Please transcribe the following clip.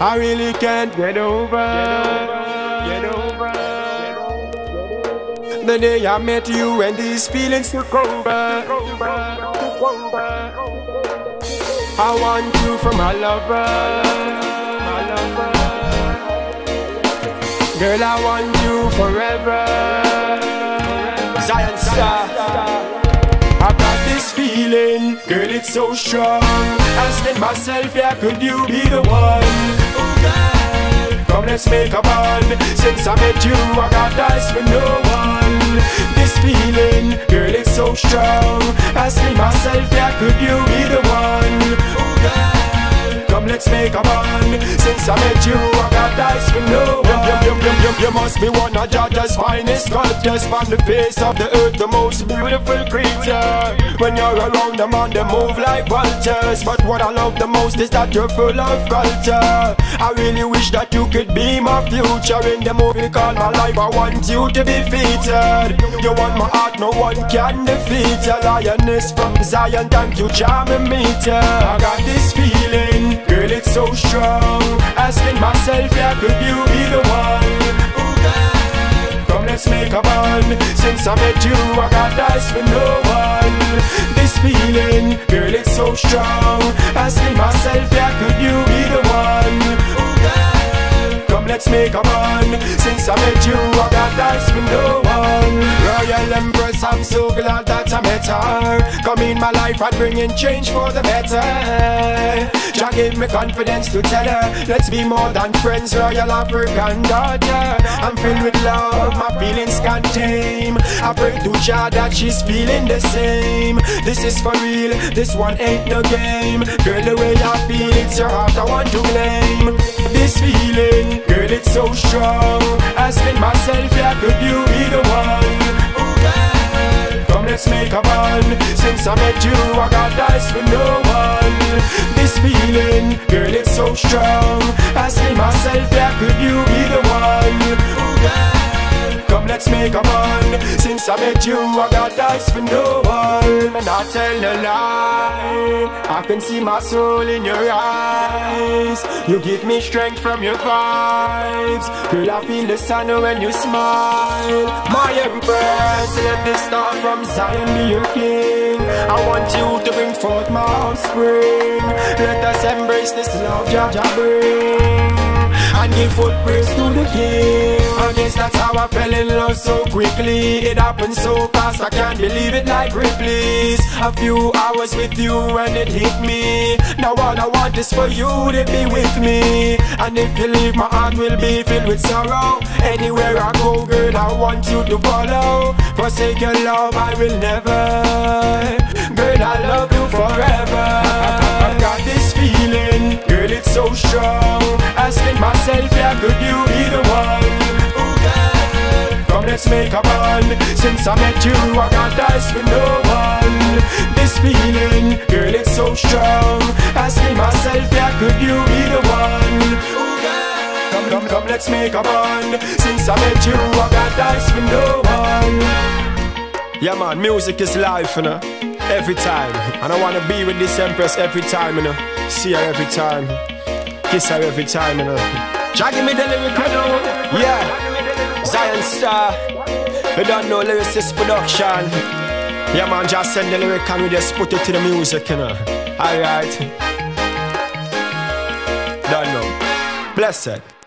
I really can't get over. Get over. The day I met you and these feelings took over. I want you for my lover. My lover. Girl, I want you forever. Zion Starr. I got this feeling, girl, it's so strong. Asking myself, yeah, could you be the one? Girl, come let's make a bond. Since I met you, I got eyes for no one. This feeling, girl, it's so strong. Asking myself, yeah, could you be the one? Oh, girl, come let's make a bond. Since I met you, I got eyes for no one. You, you, you, you must be one of Jah Jah's finest sculptures on the face of the earth, the most beautiful creature. When you're around them on they move like vultures. But what I love the most is that you're full of culture. I really wish that you could be my future in the movie called My Life. I want you to be featured. You want my heart, no one can defeat you. Lioness from Zion, thank you, charming meter. I got this feeling, girl, it's so strong. Asking myself, yeah, could you be the one? Come, let's make a bond. Since I met you, I got eyes for no feeling, girl, it's so strong. Asking myself, yeah, could you be the one? Ooh, girl, Come, let's make a bond. Since I met you, I got eyes for no one. Royal Empress, I'm so glad that I met her. Come in my life and bringing change for the better. Jah gave me confidence to tell her, let's be more than friends, Royal African daughter. I'm filled with love, my feelings can't tame. I pray to Jah that she's feeling the same. This is for real, this one ain't no game. Girl, the way I feel, it's your heart I want to blame. This feeling, girl, it's so strong. Asking myself, yeah, could you be the one? Come, let's make a bond. Since I met you, I got eyes for no let's make a bond. Since I met you, I got eyes for no one. And I tell a lie. I can see my soul in your eyes. You give me strength from your vibes. Girl, I feel the sun when you smile. My empress, let this star from Zion be your king. I want you to bring forth my offspring. Let us embrace this love Jah Jah bring and give praise to the King. I guess that's how I fell in love so quickly. It happened so fast, I can't believe it like Ripley's. A few hours with you and it hit me. Now all I want is for you to be with me. And if you leave, my heart will be filled with sorrow. Anywhere I go, girl, I want you to follow. Forsake your love, I will never. Girl, I love you forever. Bond. Since I met you, I got eyes for no one. This feeling, girl, it's so strong. Asking myself, yeah, could you be the one? Come, come, come, let's make a bond. Since I met you, I got eyes for no one. Yeah, man, music is life, you know. Every time. And I wanna be with this empress every time, you know. See her every time. Kiss her every time, you know. Jah give me the lyric. Yeah. Zion Starr. You don't know lyricist production. Yeah, man, just send the lyric and we just put it to the music, you know. Alright. Don't know. Blessed.